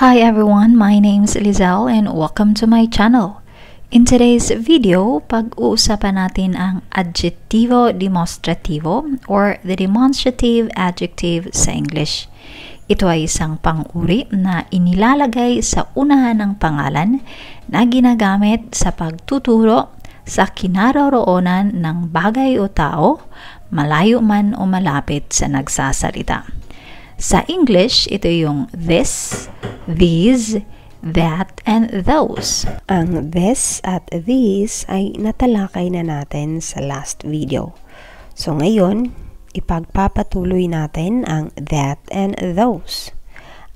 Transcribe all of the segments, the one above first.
Hi everyone, my name's Lizelle and welcome to my channel. In today's video, pag-uusapan natin ang adjetivo demonstrativo or the demonstrative adjective sa English. Ito ay isang pang-uri na inilalagay sa unahan ng pangalan na ginagamit sa pagtuturo sa kinaroroonan ng bagay o tao, malayo man o malapit sa nagsasalita. Sa English, ito yung this, these, that, and those. Ang this at these ay natalakay na natin sa last video. So ngayon, ipagpapatuloy natin ang that and those.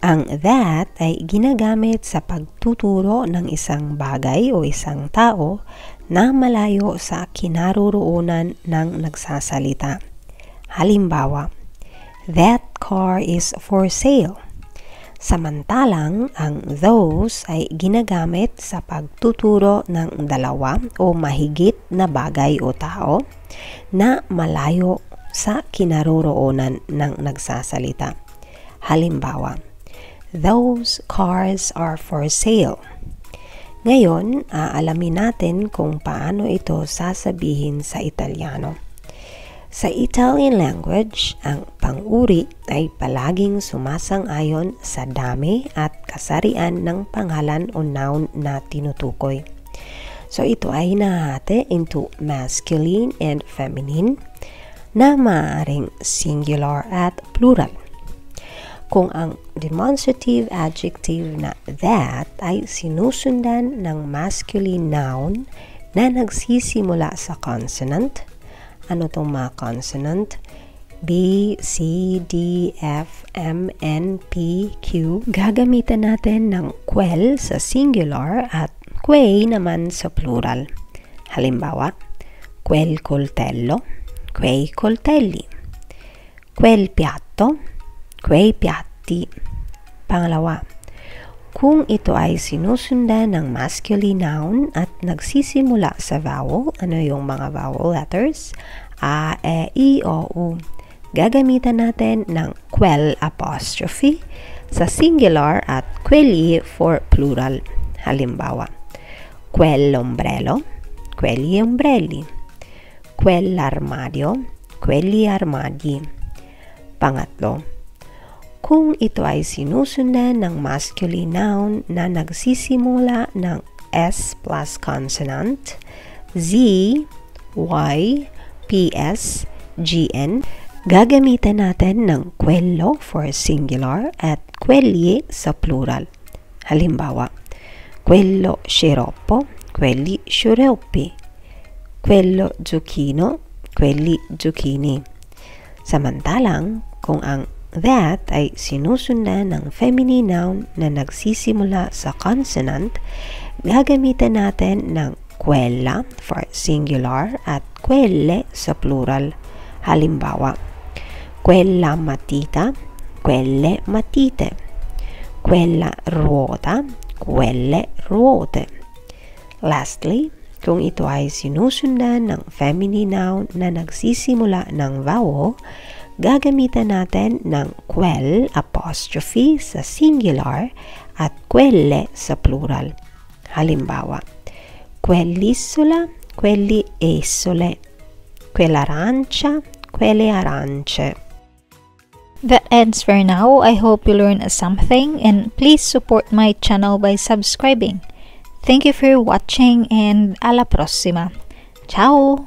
Ang that ay ginagamit sa pagtuturo ng isang bagay o isang tao na malayo sa kinaroroonan ng nagsasalita. Halimbawa, That car is for sale. Samantalang, ang those ay ginagamit sa pagtuturo ng dalawa o mahigit na bagay o tao na malayo sa kinaroroonan ng nagsasalita. Halimbawa, those cars are for sale. Ngayon, aalamin natin kung paano ito sasabihin sa Italiano. Sa Italian language, ang pang-uri ay palaging sumasang-ayon sa dami at kasarian ng pangalan o noun na tinutukoy. So ito ay nahati into masculine and feminine na maaaring singular at plural. Kung ang demonstrative adjective na that ay sinusundan ng masculine noun na nagsisimula sa consonant, ano tong mga consonant? B, C, D, F, M, N, P, Q. Gagamitan natin ng quel sa singular at quei naman sa plural. Halimbawa, quel coltello, quei coltelli. Quel piatto, quei piatti. Pangalawa, kung ito ay sinusundan ng masculine noun at nagsisimula sa vowel, ano yung mga vowel letters? A, E, I, O, U. Gagamitan natin ng quel apostrophe sa singular at quelli for plural. Halimbawa, quel ombrello, quelli ombrelli. Quel armadio, quelli armadi. Pangatlo, kung ito ay sinusundan ng masculine noun na nagsisimula ng S plus consonant, Z, Y, PS, GN, gagamitan natin ng quello for singular at quelli sa plural. Halimbawa, quello sciroppo, quelli sciroppi. Quello zucchino, quelli zucchini. Samantalang, kung ang that ay sinusundan ng feminine noun na nagsisimula sa consonant, gagamitan natin ng quella for singular at quelle sa plural. Halimbawa, quella matita, quelle matite. Quella ruota, quelle ruote. Lastly, kung ito ay sinusundan ng feminine noun na nagsisimula ng vowel, gagamitan natin ng quel apostrophe sa singular at quelle sa plural. Halimbawa, quell'isola, quelli essole, quell'arancia, quelle arance. That ends for now. I hope you learned something and please support my channel by subscribing. Thank you for watching and alla prossima. Ciao!